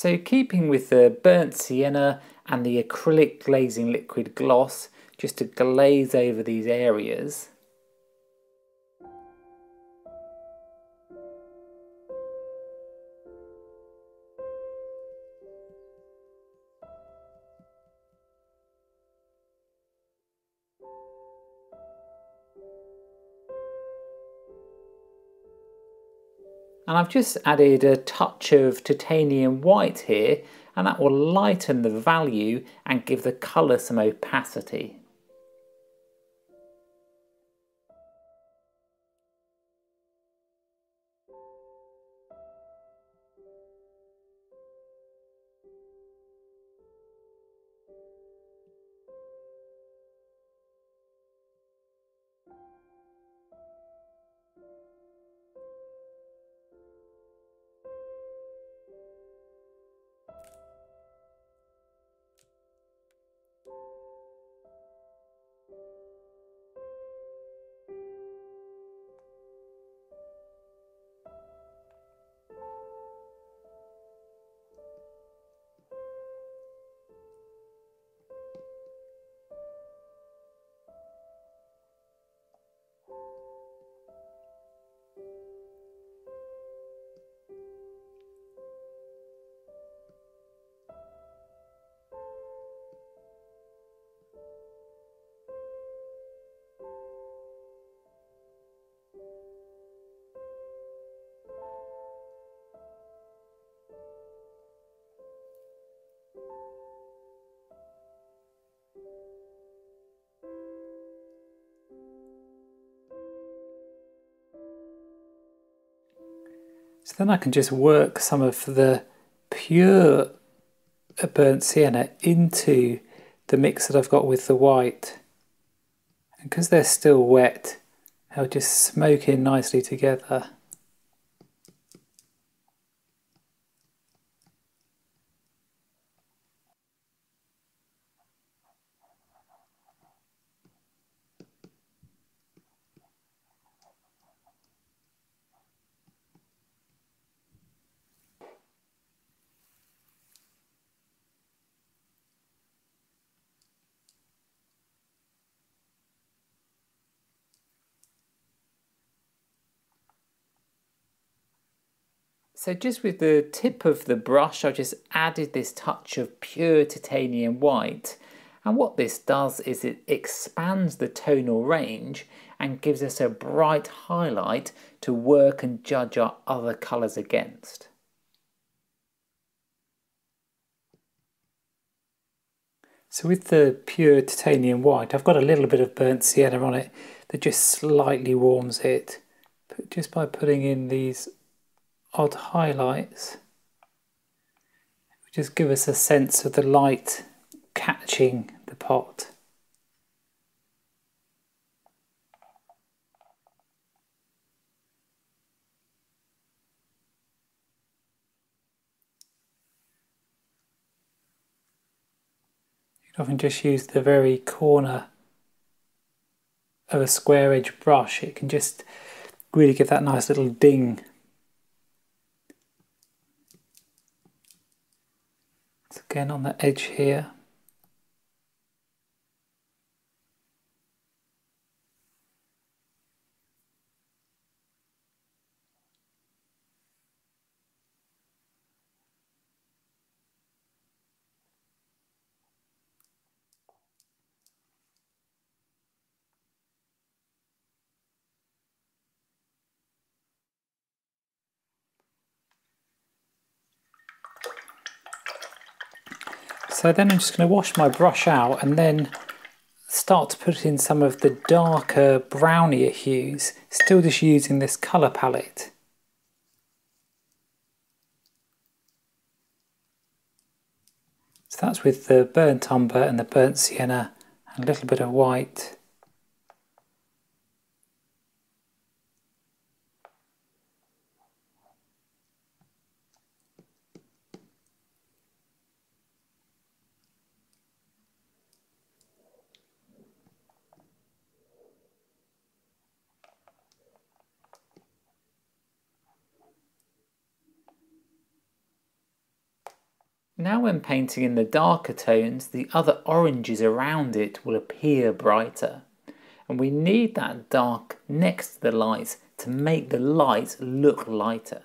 So keeping with the burnt sienna and the acrylic glazing liquid gloss, just to glaze over these areas, And I've just added a touch of titanium white here and that will lighten the value and give the colour some opacity. So then I can just work some of the pure burnt sienna into the mix that I've got with the white. And because they're still wet, they'll just smoke in nicely together. So just with the tip of the brush, I just added this touch of pure titanium white. And what this does is it expands the tonal range and gives us a bright highlight to work and judge our other colours against. So with the pure titanium white, I've got a little bit of burnt sienna on it that just slightly warms it. But just by putting in these odd highlights just give us a sense of the light catching the pot. You can often just use the very corner of a square edge brush. It can just really give that nice little ding again on the edge here. So then I'm just going to wash my brush out and then start to put in some of the darker brownier hues, still just using this colour palette. So that's with the burnt umber and the burnt sienna and a little bit of white. Now when painting in the darker tones, the other oranges around it will appear brighter. And we need that dark next to the light to make the light look lighter.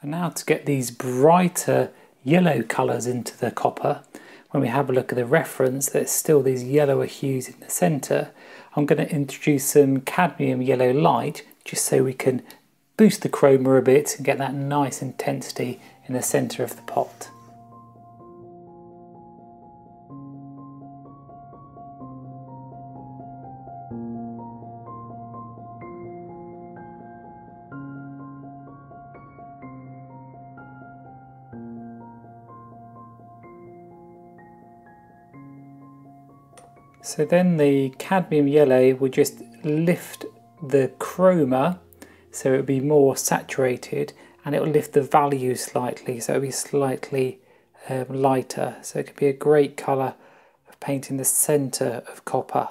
And now to get these brighter yellow colours into the copper, when we have a look at the reference, there's still these yellower hues in the centre. I'm going to introduce some cadmium yellow light just so we can boost the chroma a bit and get that nice intensity in the centre of the pot. So then the cadmium yellow will just lift the chroma so it will be more saturated and it will lift the value slightly so it will be slightly um, lighter so it could be a great colour of painting the centre of copper.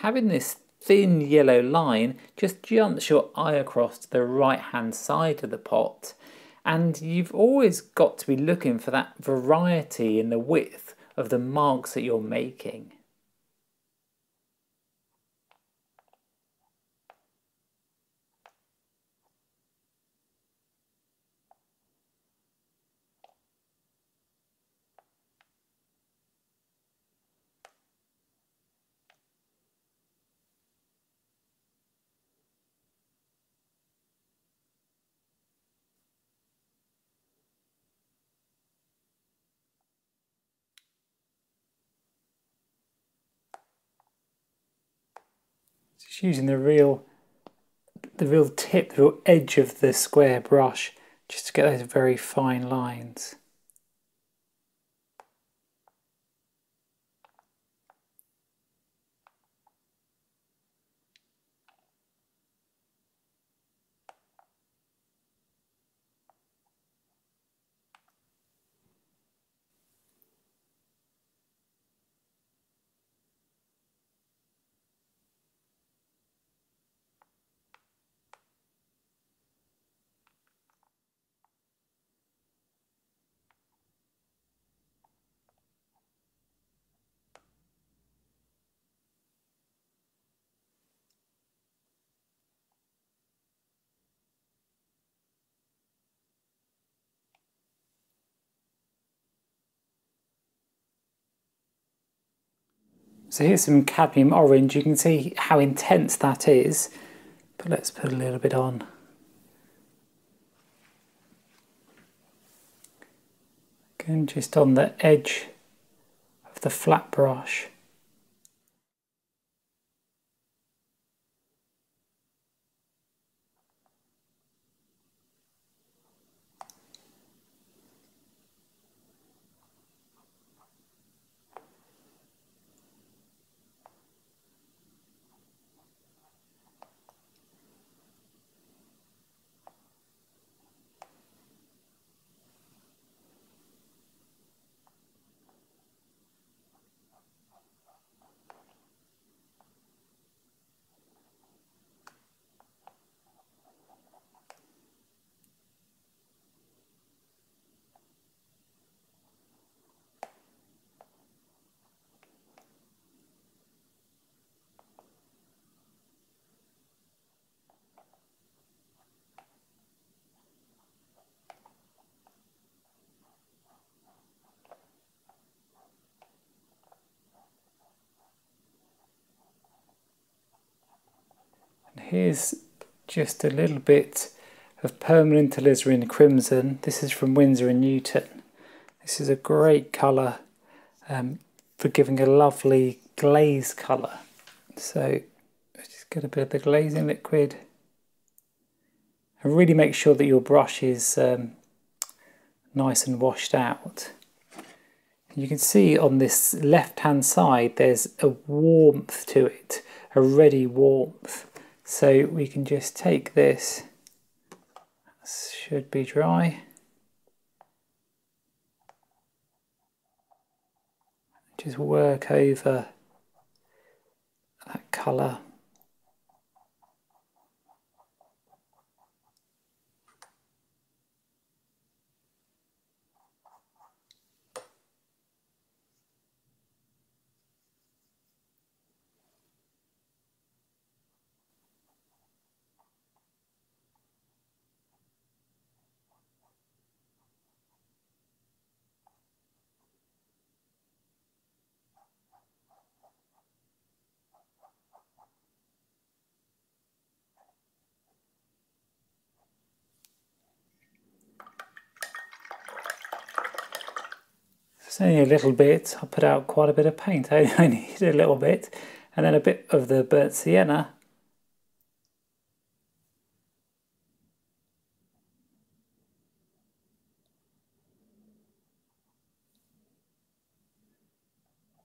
Having this thin yellow line just jumps your eye across to the right hand side of the pot and you've always got to be looking for that variety in the width of the marks that you're making. Using the real, the real tip, the real edge of the square brush just to get those very fine lines. So here's some cadmium orange. You can see how intense that is. But let's put a little bit on. Again, just on the edge of the flat brush. Here's just a little bit of permanent alizarin crimson. This is from Winsor and Newton. This is a great colour um, for giving a lovely glaze colour. So just get a bit of the glazing liquid and really make sure that your brush is um, nice and washed out. You can see on this left hand side there's a warmth to it, a ready warmth. So we can just take this, this should be dry. Just work over that colour. Only a little bit. I put out quite a bit of paint. I only need a little bit. And then a bit of the burnt sienna.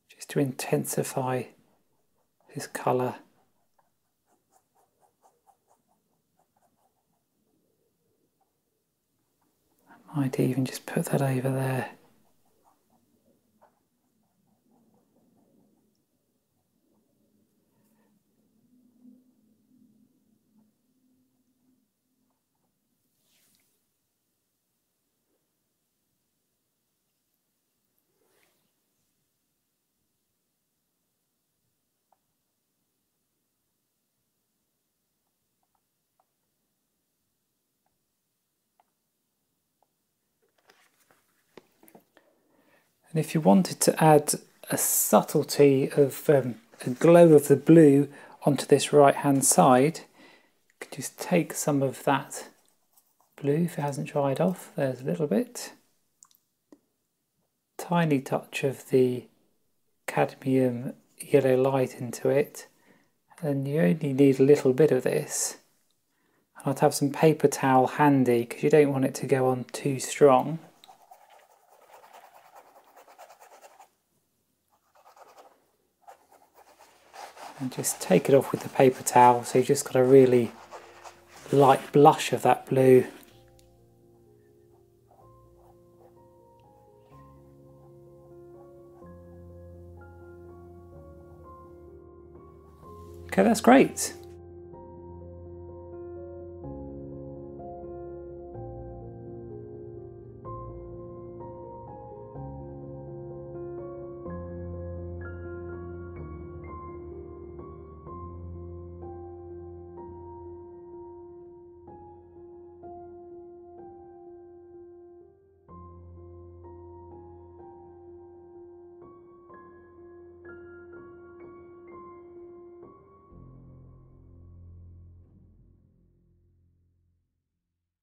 Just to intensify this colour. I might even just put that over there. And if you wanted to add a subtlety of um, a glow of the blue onto this right hand side, you could just take some of that blue if it hasn't dried off. There's a little bit. Tiny touch of the cadmium yellow light into it. And you only need a little bit of this. And I'd have some paper towel handy because you don't want it to go on too strong. And just take it off with the paper towel. So you've just got a really light blush of that blue. Okay that's great